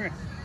here.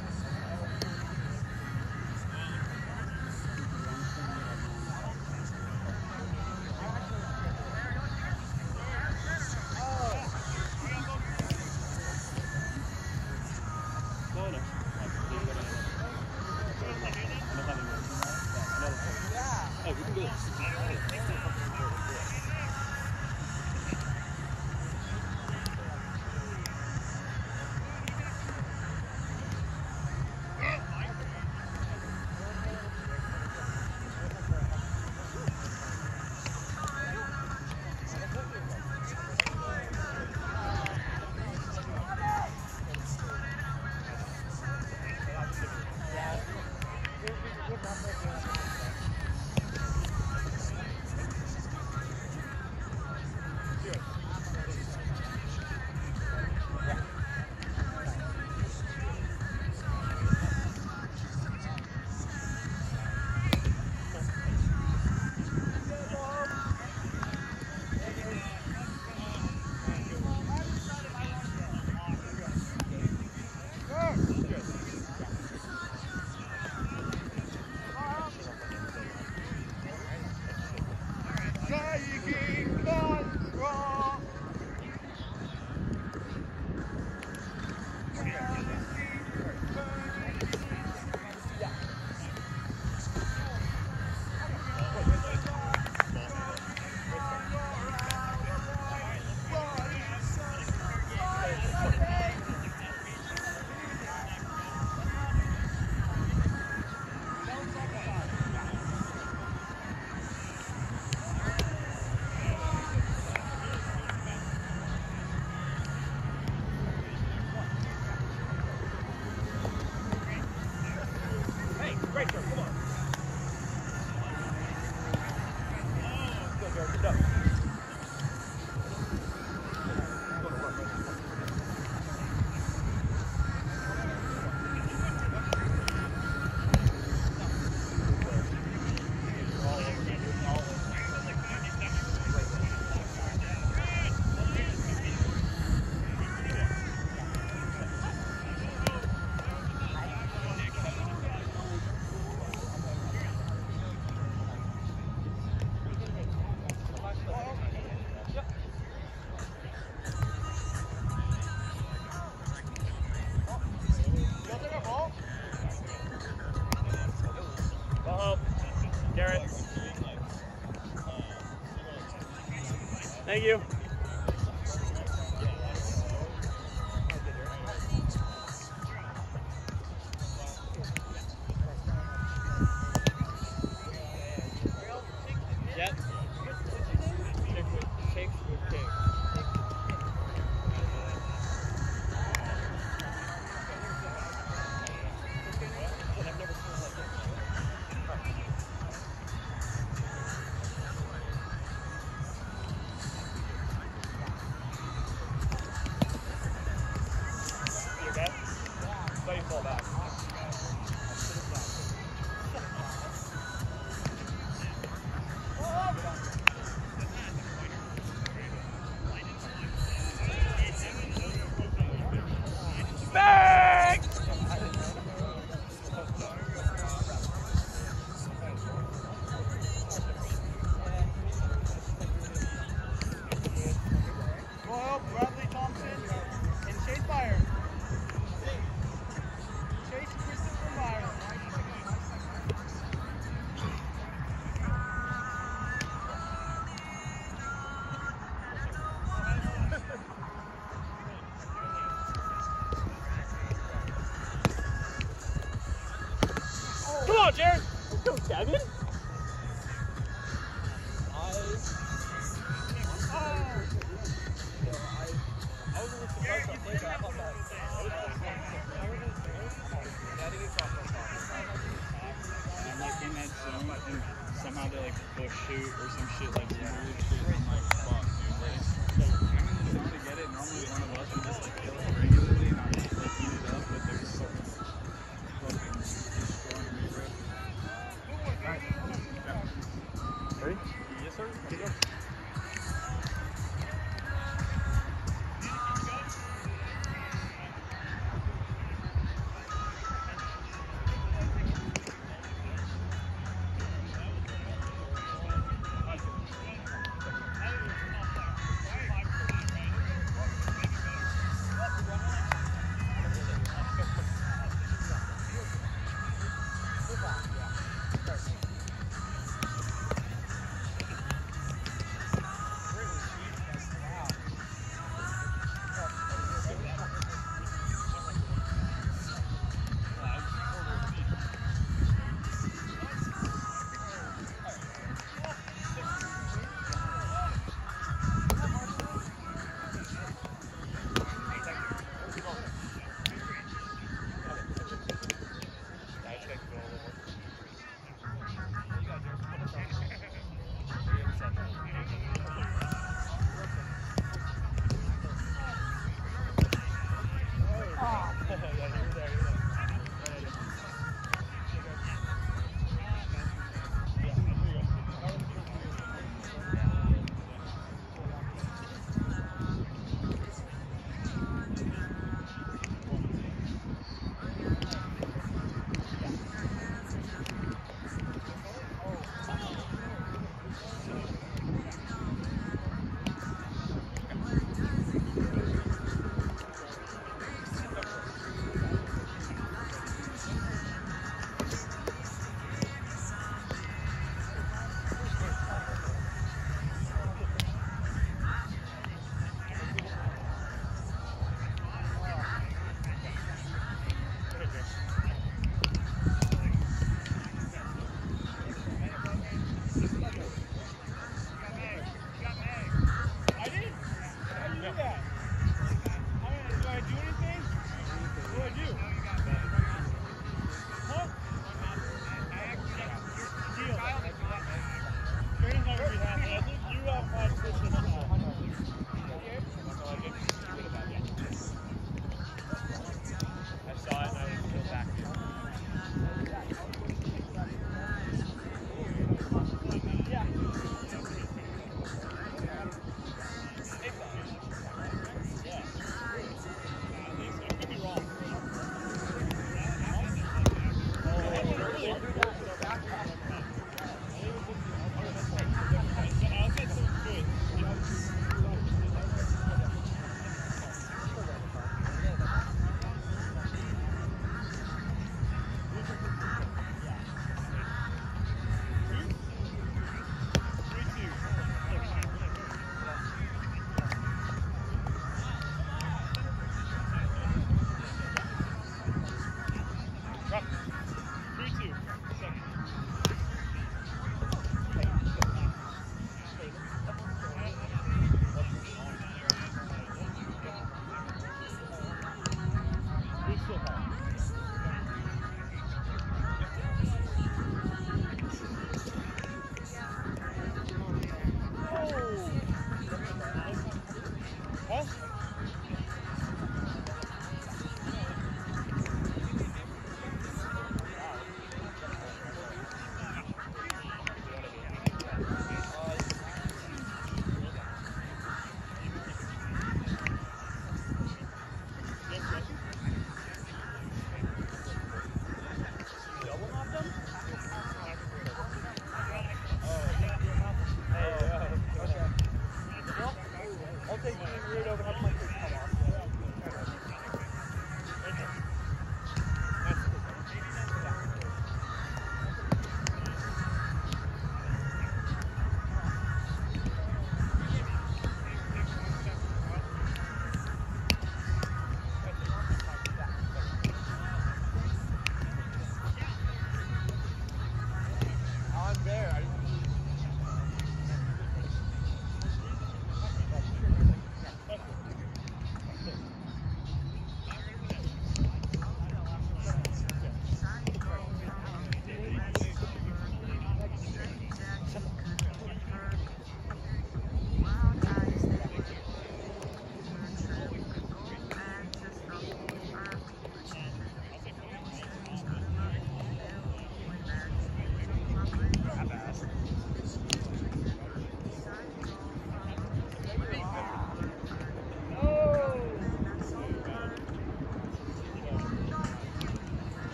Thank you. Or some shit like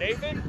Come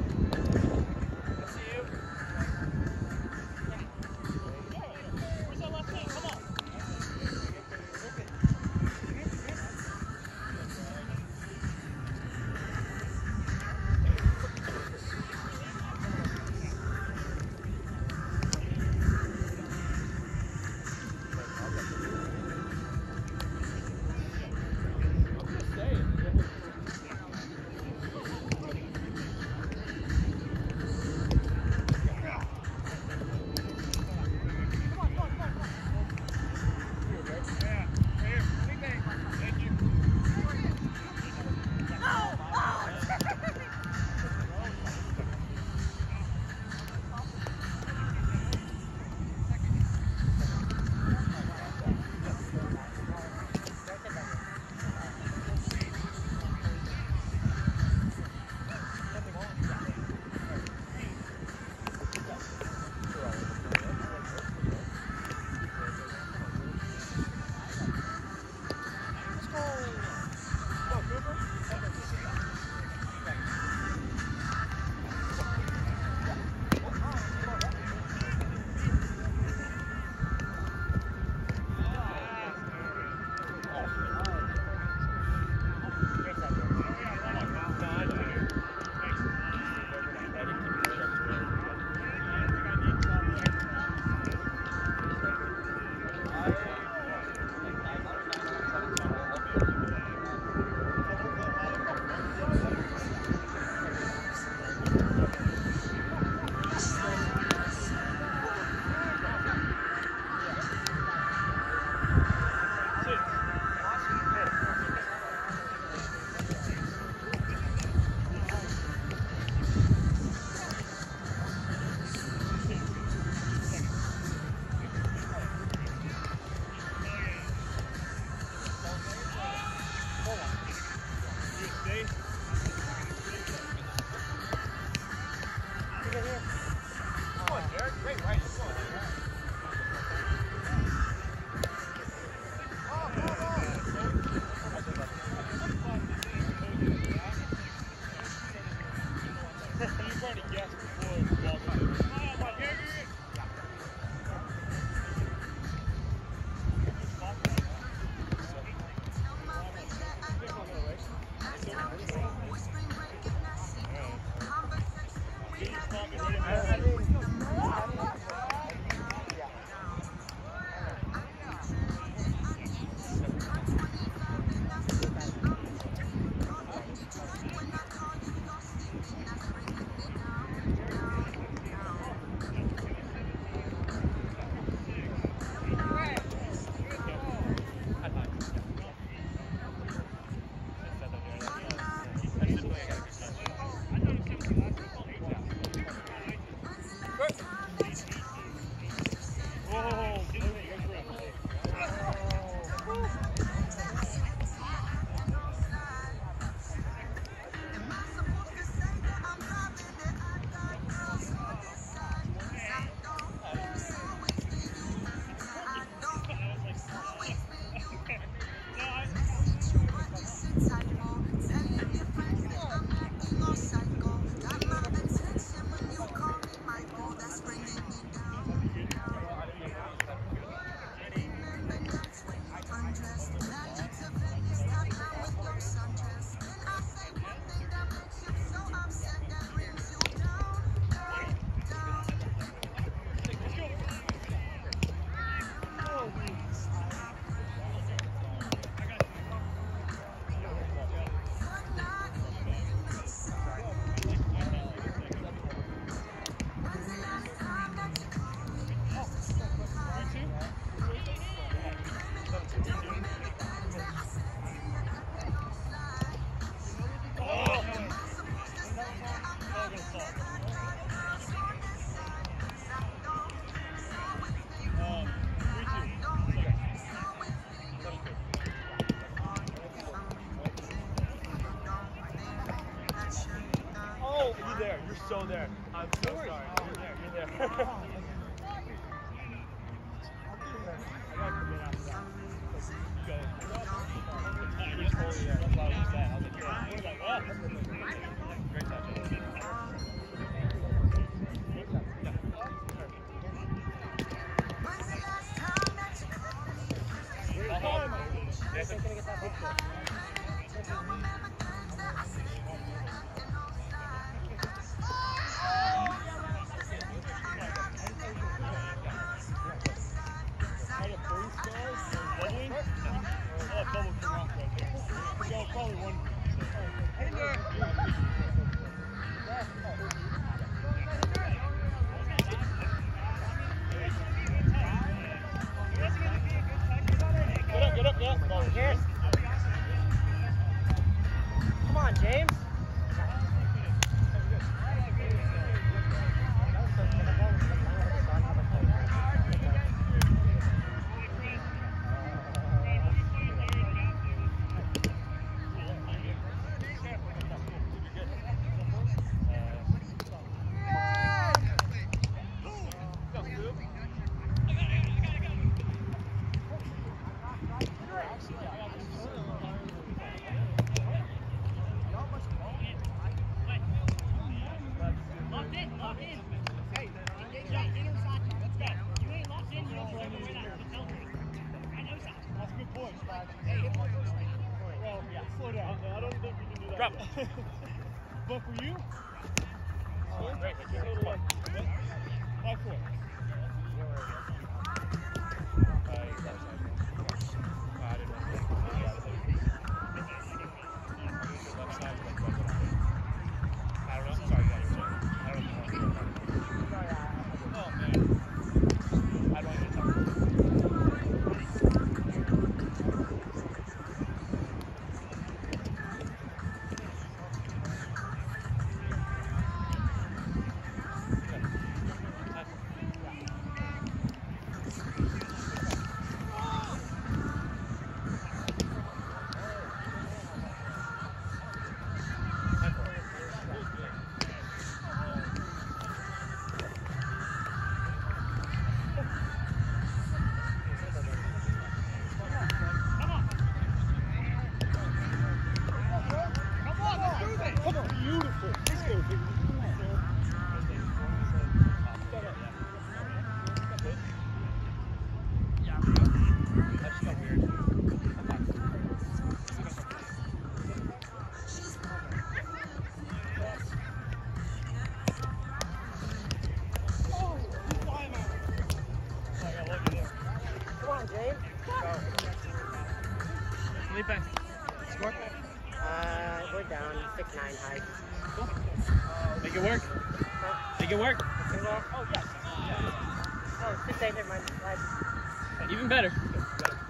Six eight. Never mind. Five. Even better.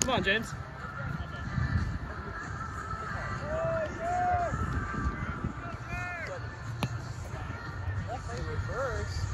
Come on, James. Reverse.